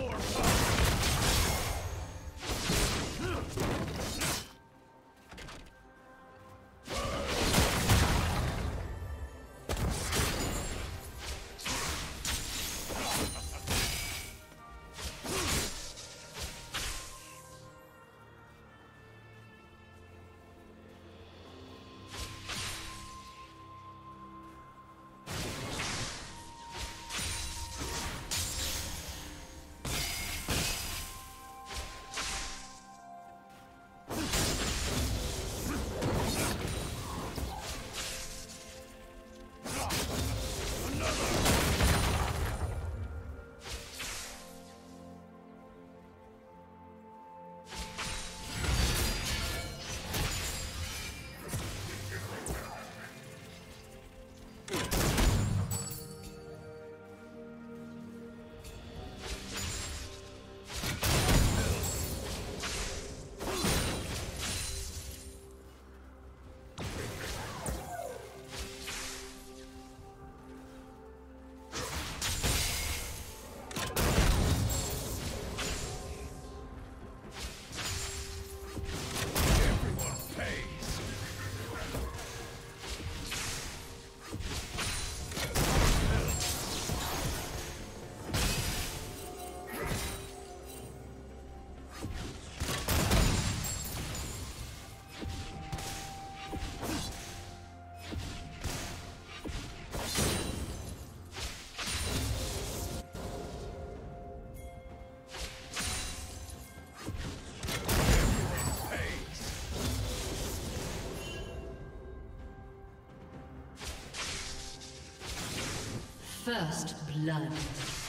Your First blood.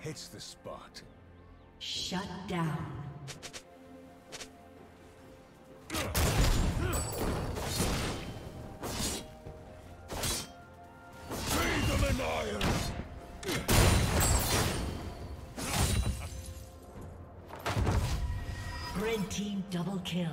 Hits the spot. Shut down. Red team double kill.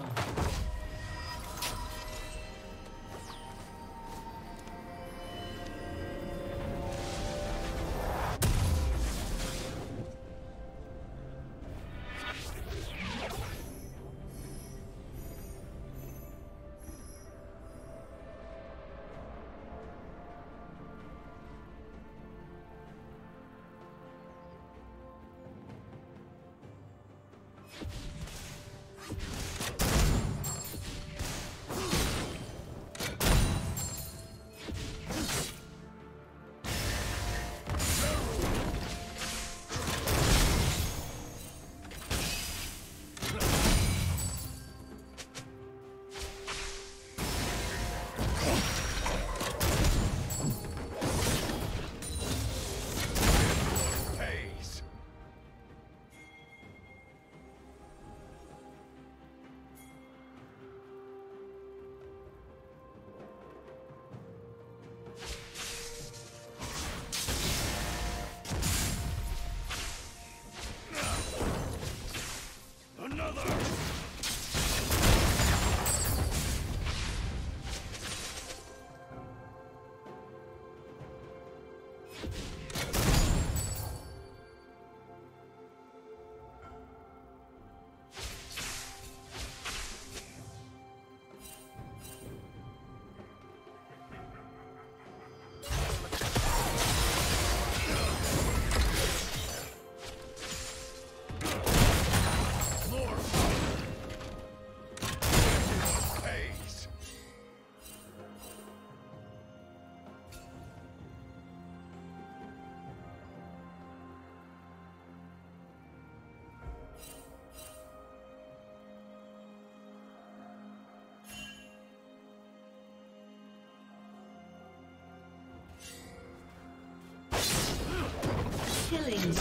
Killing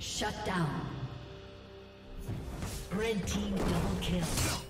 Shut down. Red team double kill.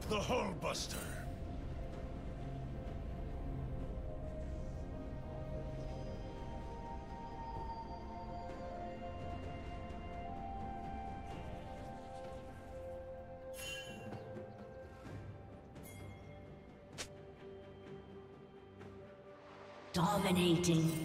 Up the hull buster. Dominating.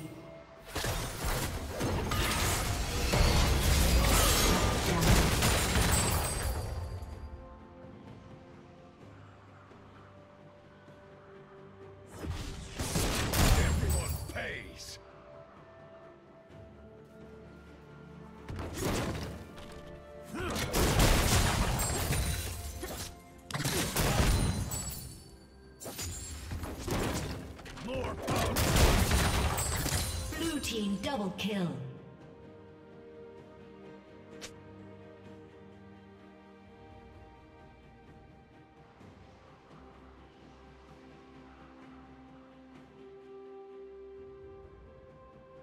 Kill.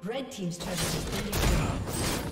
Red team's turret has destroyed.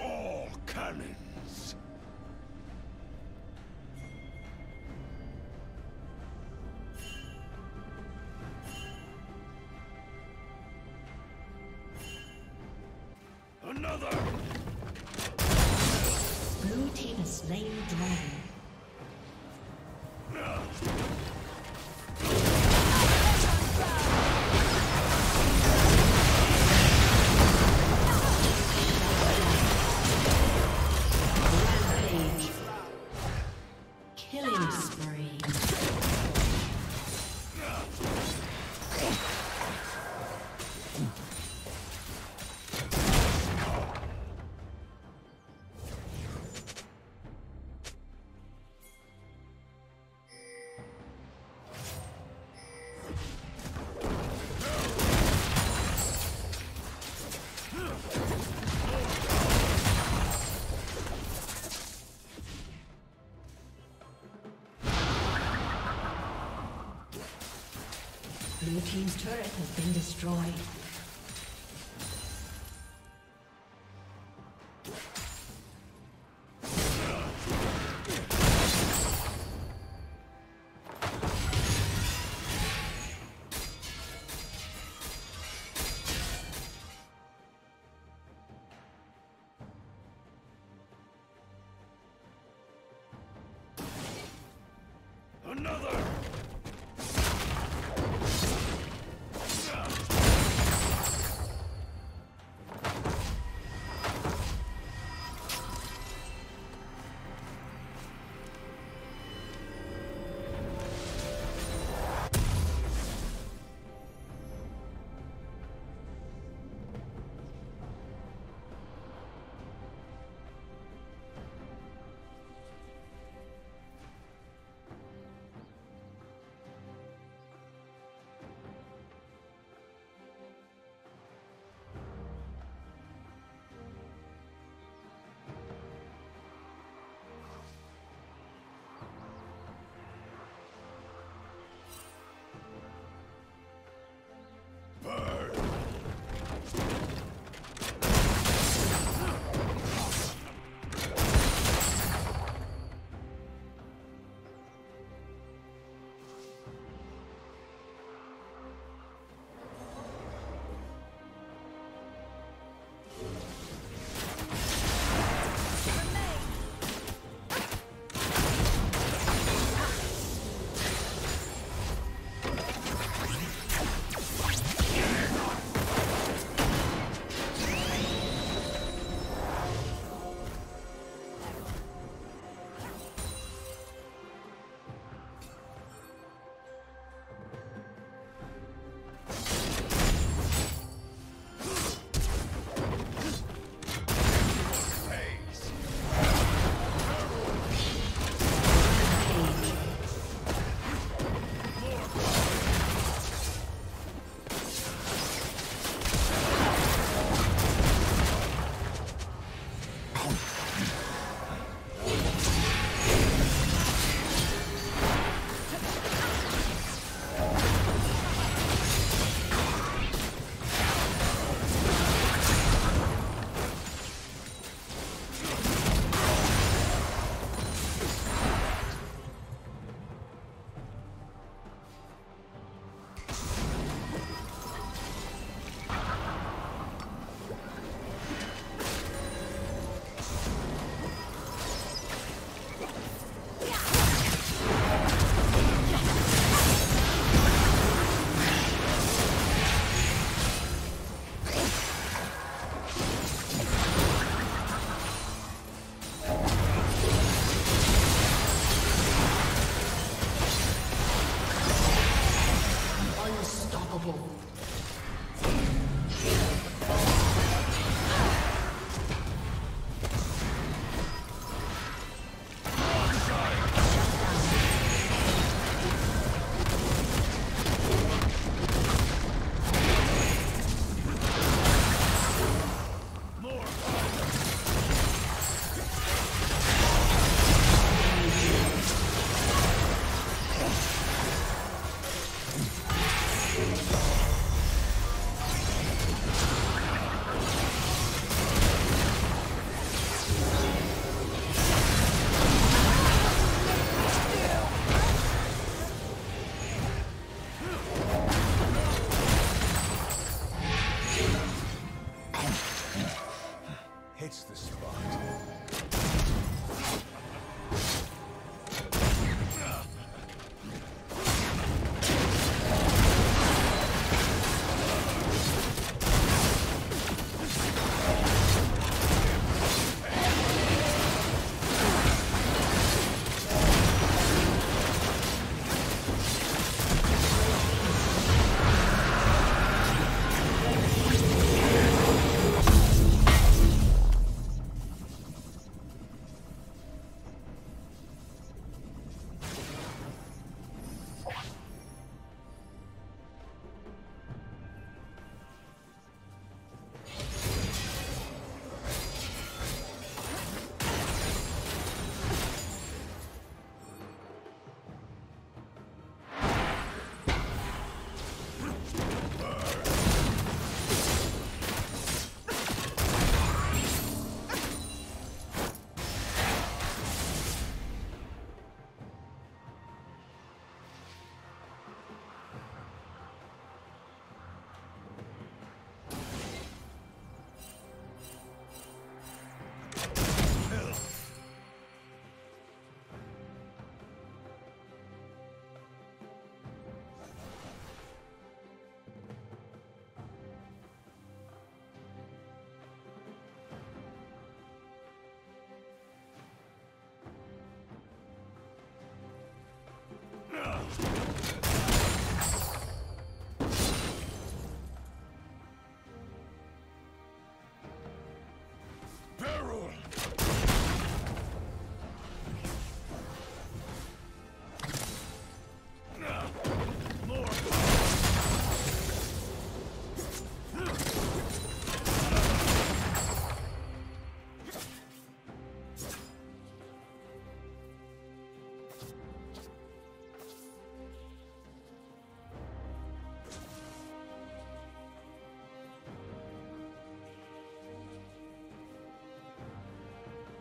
All cannons! Another! Blue team has slain dragon. Team's turret has been destroyed. Another!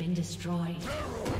Been destroyed. Barrel!